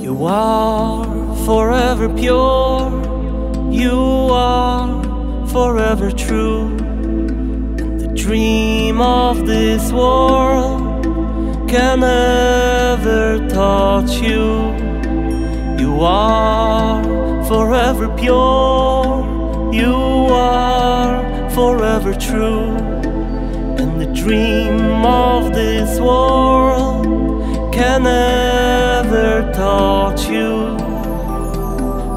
You are forever pure, you are forever true. And the dream of this world can never touch you. You are forever pure, you are forever true. And the dream of this world can never touch you.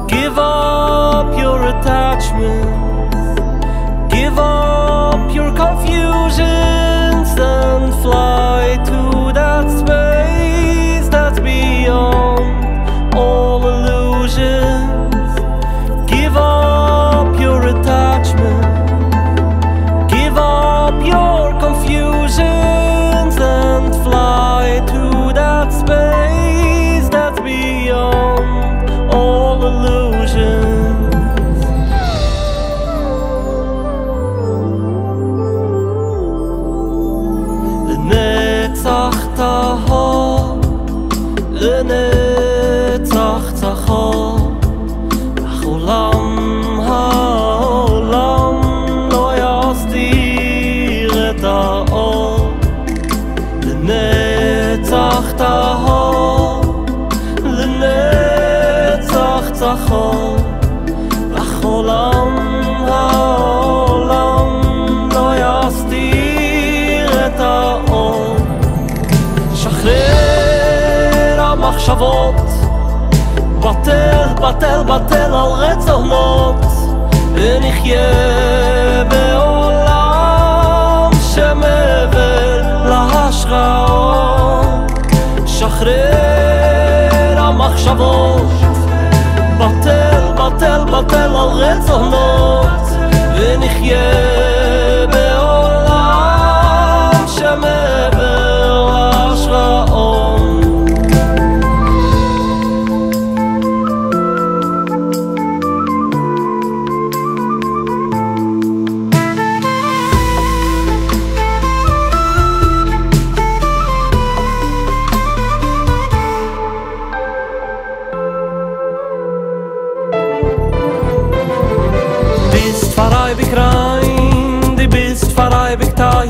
Give up your attachments, לנצח תהום, לנצח תחום, אך עולם העולם לא יסתיר את האור. שחרר המחשבות, בטל, בטל, בטל על רצונות, ונחיה שחרר המחשבות, בטל, בטל, בטל על רצונות, ונחיה בעולם שמעבר ewig rein, du bist für ewig teuer.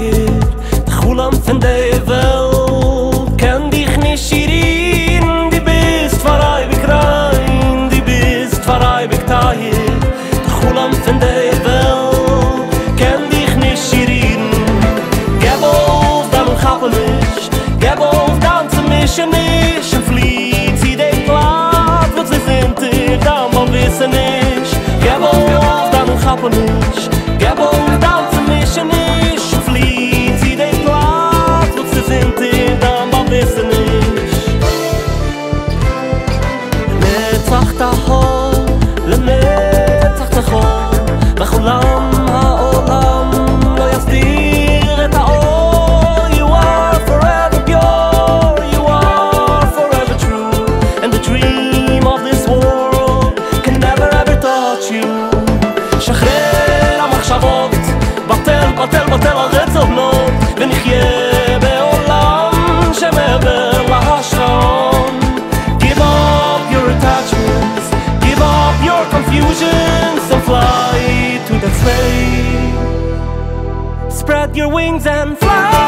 Der Chulam von der Welt kann dich nicht schirieren. Du bist für ewig rein, du bist für ewig teuer. Der Chulam von der Welt kann dich nicht schirieren. Geb auf, dann mich. Geb auf, dann zu mischen. wacht al hoog. Your confusions, and fly to the space. Spread your wings and fly.